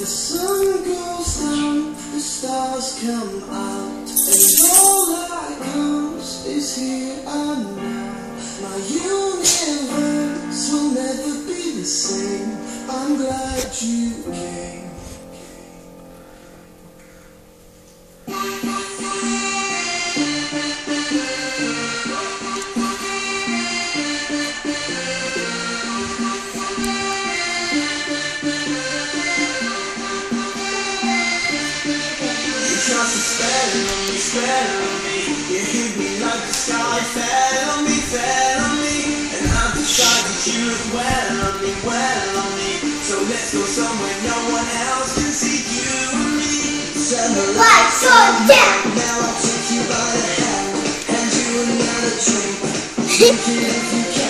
The sun goes down, the stars come out, Cast a spell on me, spell on me. You hit me like the sky fell on me, fell on me. And I decided you look well on me, well on me. So let's go somewhere no one else can see you and me. The lights on down. Now I'll take you by the hand, hand you another drink. Drink it if you can.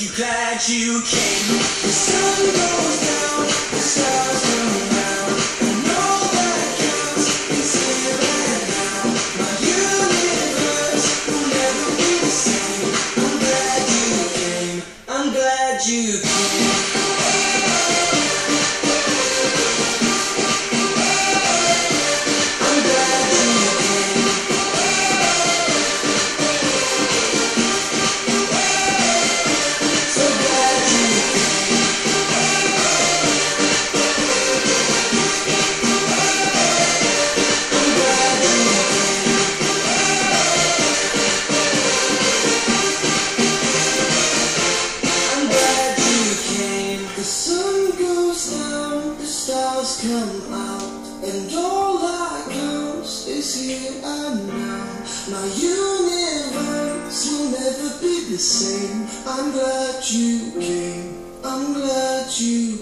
You glad you came. The sun goes down, you came. Come out, and all that counts is here and now. My universe will never be the same. I'm glad you came. I'm glad you